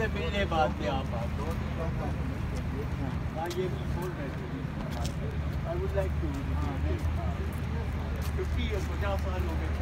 से मिलने बाद में आप हाँ, ये भी बोल रहे थे। I would like to fifty पचास साल हो गए।